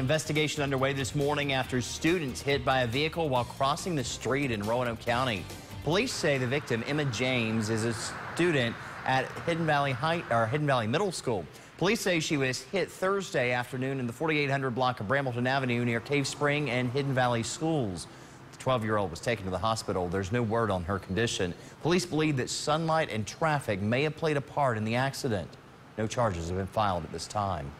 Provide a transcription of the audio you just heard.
Investigation underway this morning after students hit by a vehicle while crossing the street in Roanoke County. Police say the victim, Emma James, is a student at Hidden Valley High or Hidden Valley Middle School. Police say she was hit Thursday afternoon in the 4800 block of Brambleton Avenue near Cave Spring and Hidden Valley Schools. The 12-year-old was taken to the hospital. There's no word on her condition. Police believe that sunlight and traffic may have played a part in the accident. No charges have been filed at this time.